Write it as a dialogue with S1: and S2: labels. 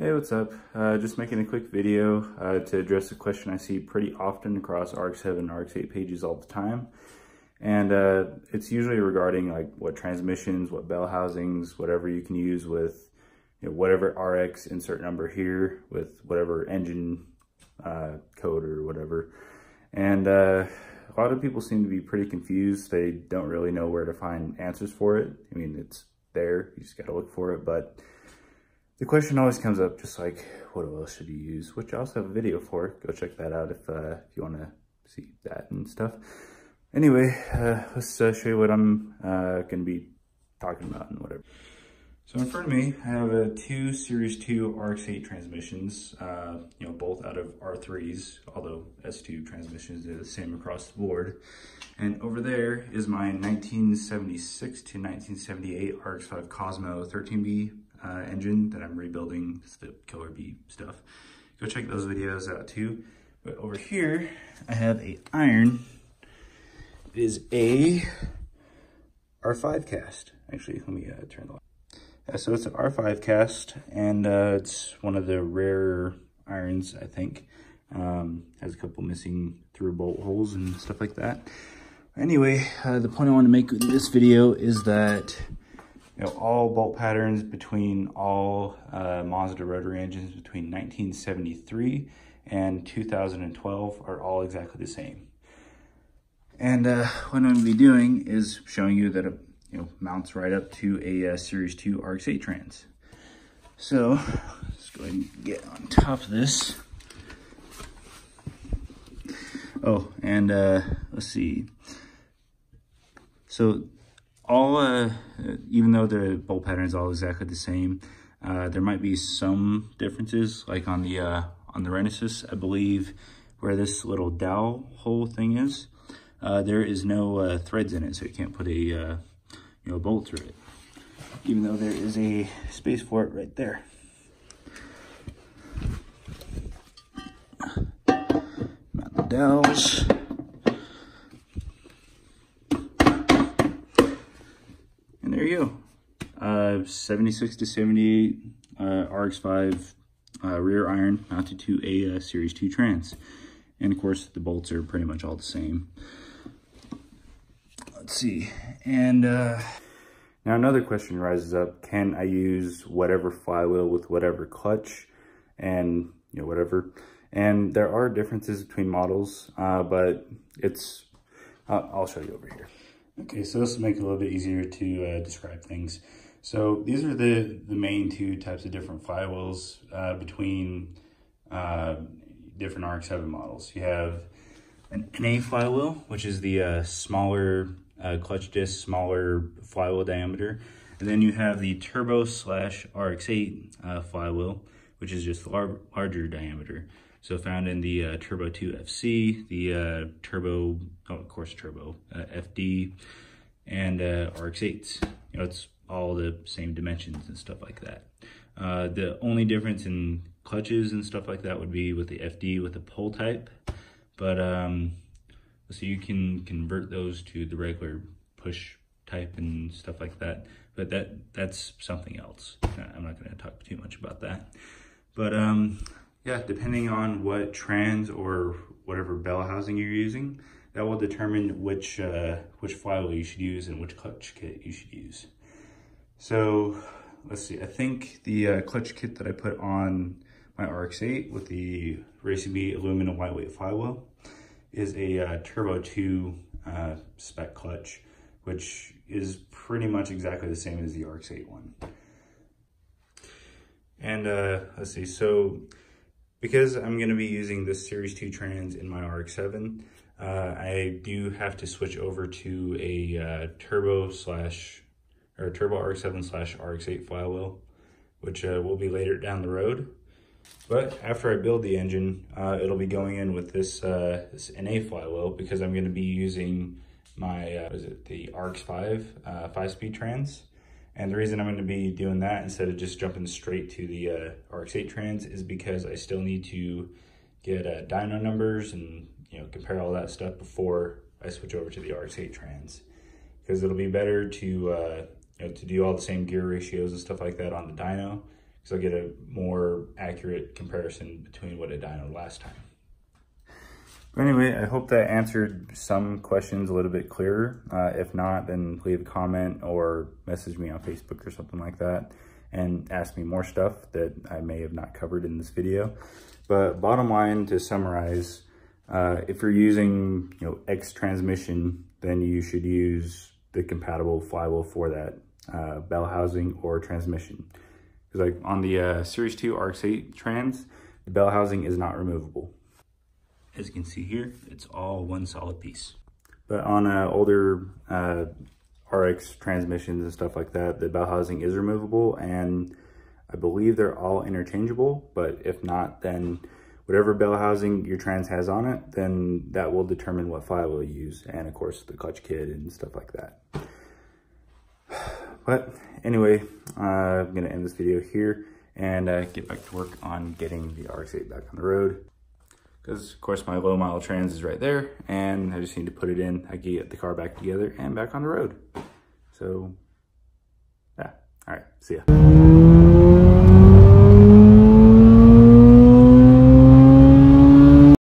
S1: Hey, what's up? Uh, just making a quick video uh, to address a question I see pretty often across RX-7 and RX-8 pages all the time. And uh, it's usually regarding like what transmissions, what bell housings, whatever you can use with you know, whatever RX insert number here with whatever engine uh, code or whatever. And uh, a lot of people seem to be pretty confused. They don't really know where to find answers for it. I mean, it's there, you just gotta look for it, but the question always comes up just like, what else should you use? Which I also have a video for. Go check that out if, uh, if you want to see that and stuff. Anyway, uh, let's uh, show you what I'm uh, going to be talking about and whatever. So in front of me, I have a two Series 2 RX-8 transmissions, uh, you know, both out of R3s, although S2 transmissions are the same across the board. And over there is my 1976 to 1978 RX-5 Cosmo 13B uh, engine that I'm rebuilding. It's the Killer Bee stuff. Go check those videos out too. But over here, I have a iron. It is a R5 cast. Actually, let me uh, turn the light. Yeah, so it's an R5 cast, and uh, it's one of the rare irons, I think. Um, has a couple missing through bolt holes and stuff like that. Anyway, uh, the point I want to make in this video is that you know, all bolt patterns between all uh, Mazda rotary engines between 1973 and 2012 are all exactly the same. And uh, what I'm going to be doing is showing you that it you know, mounts right up to a uh, Series 2 RX-8 trans. So, let's go ahead and get on top of this. Oh, and uh, let's see. So all, uh, even though the bolt pattern is all exactly the same, uh, there might be some differences, like on the uh, on the Renesis, I believe, where this little dowel hole thing is, uh, there is no uh, threads in it, so you can't put a uh, you know bolt through it, even though there is a space for it right there. Mount the dowels. there you. Uh, 76 to 78 uh, RX5 uh, rear iron mounted to a uh, Series 2 trans. And of course, the bolts are pretty much all the same. Let's see. And uh, now another question rises up. Can I use whatever flywheel with whatever clutch and you know whatever? And there are differences between models, uh, but it's, I'll show you over here. Okay, so this will make it a little bit easier to uh, describe things. So these are the, the main two types of different flywheels uh, between uh, different RX-7 models. You have an NA flywheel, which is the uh, smaller uh, clutch disc, smaller flywheel diameter. And then you have the turbo slash RX-8 uh, flywheel, which is just lar larger diameter. So found in the uh, Turbo 2 FC, the uh, Turbo, oh, of course, Turbo uh, FD, and uh, RX-8s. You know, it's all the same dimensions and stuff like that. Uh, the only difference in clutches and stuff like that would be with the FD with the pull type. But um, so you can convert those to the regular push type and stuff like that. But that that's something else. I'm not going to talk too much about that. But um, yeah, depending on what trans or whatever bell housing you're using, that will determine which uh, which flywheel you should use and which clutch kit you should use. So let's see, I think the uh, clutch kit that I put on my RX-8 with the Racing Beat aluminum lightweight flywheel is a uh, Turbo 2 uh, spec clutch, which is pretty much exactly the same as the RX-8 one. And uh, let's see, so because I'm going to be using this Series 2 trans in my RX-7, uh, I do have to switch over to a uh, turbo slash, or turbo RX-7 slash RX-8 flywheel, which uh, will be later down the road. But after I build the engine, uh, it'll be going in with this, uh, this NA flywheel because I'm going to be using my, uh, is it the RX-5 5-speed trans. And the reason I'm going to be doing that instead of just jumping straight to the uh, RX-8 trans is because I still need to get uh, dyno numbers and you know compare all that stuff before I switch over to the RX-8 trans. Because it'll be better to uh, you know, to do all the same gear ratios and stuff like that on the dyno. because I'll get a more accurate comparison between what it dynoed last time. Anyway, I hope that answered some questions a little bit clearer. Uh, if not, then leave a comment or message me on Facebook or something like that and ask me more stuff that I may have not covered in this video. But bottom line, to summarize, uh, if you're using you know X transmission, then you should use the compatible flywheel for that uh, bell housing or transmission. Because like on the uh, Series 2 RX-8 trans, the bell housing is not removable. As you can see here, it's all one solid piece. But on uh, older uh, RX transmissions and stuff like that, the bell housing is removable and I believe they're all interchangeable, but if not, then whatever bell housing your trans has on it, then that will determine what flywheel you use. And of course the clutch kit and stuff like that. But anyway, uh, I'm gonna end this video here and uh, get back to work on getting the RX-8 back on the road. Because of course my low mile trans is right there and I just need to put it in. I can get the car back together and back on the road. So yeah, all right, see ya.